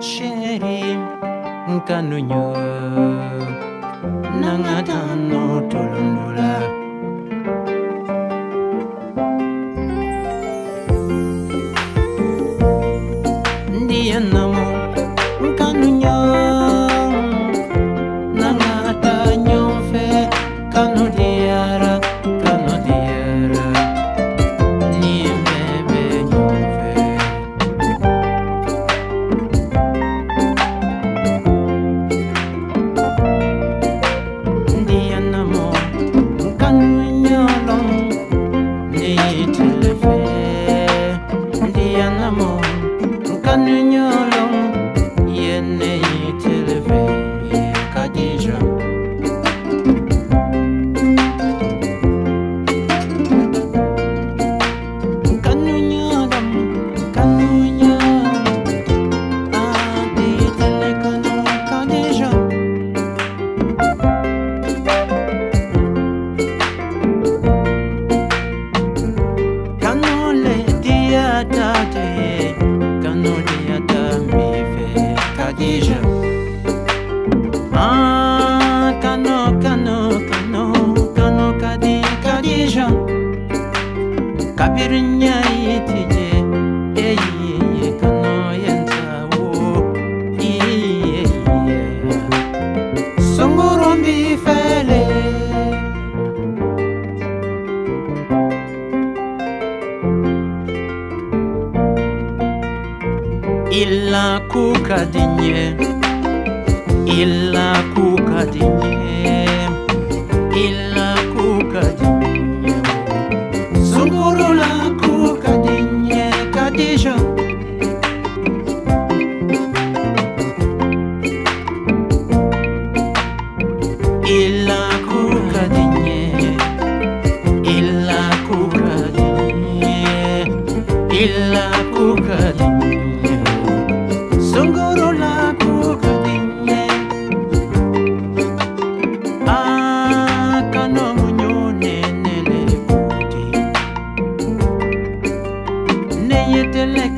sheri nkanu nyo nangatano tolondola Ah. Kabirinya itije, illa kuka dinye illa kuka dinye illa kuka dinye sunguru la kuka dinye kadisha illa kuka illa kuka illa kuka Neyetele kano,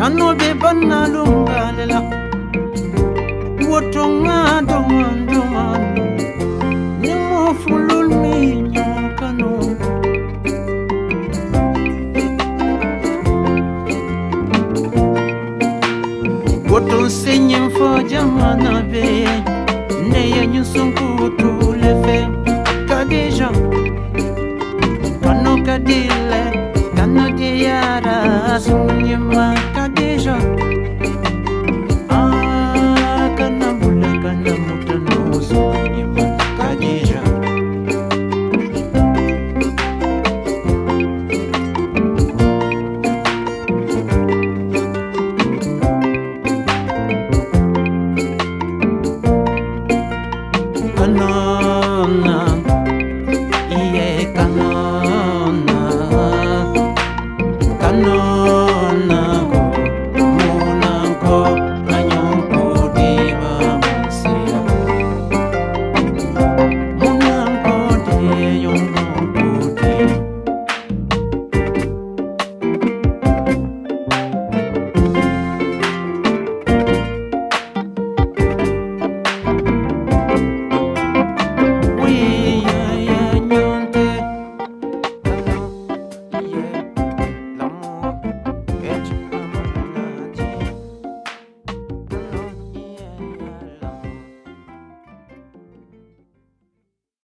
Kano be banna lumbalela Woto nga donga ni mo fulul mi nyong kano Woto senyen fo jamana be. Ne ya nyusunku tulefe Kadija Kano kadile, Kano diara Sunyema